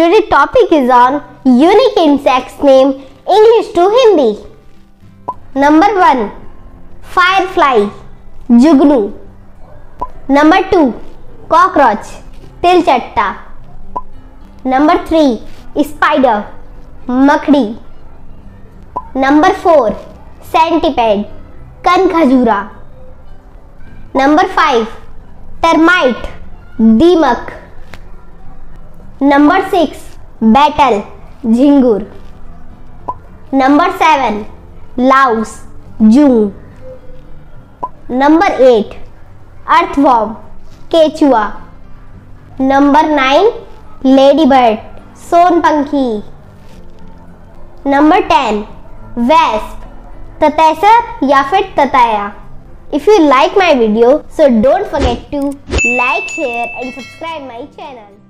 Today topic is on unique insects name English to Hindi. Number 1 Firefly Jugnu Number 2 Cockroach Tilchatta Number 3 Spider Makdi Number 4 Centipede Kankhajura Number 5 Termite number six beetle झिंगूर number seven louse जू number eight earthworm केचुआ number nine lady bird सोनपंखी number ten wasp ततैसर या फिर तताया if you like my video so don't forget to like share and subscribe my channel